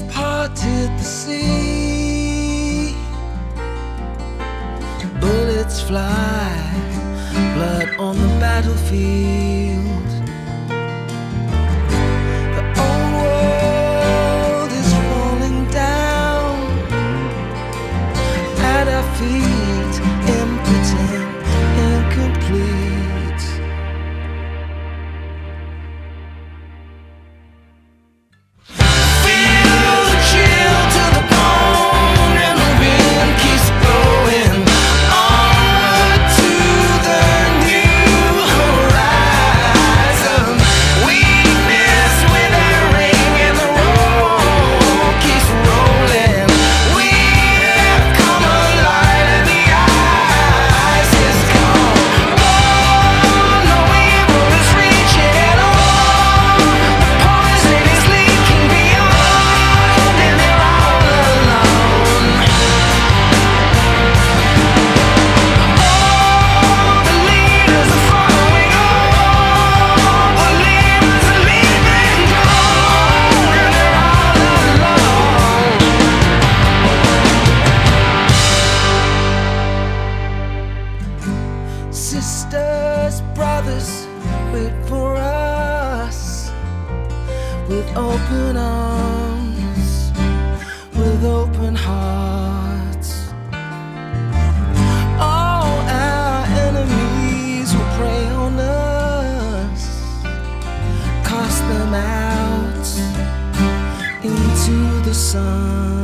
have parted the sea. Bullets fly, blood on the battlefield. sisters, brothers, wait for us with open arms, with open hearts. All our enemies will prey on us, cast them out into the sun.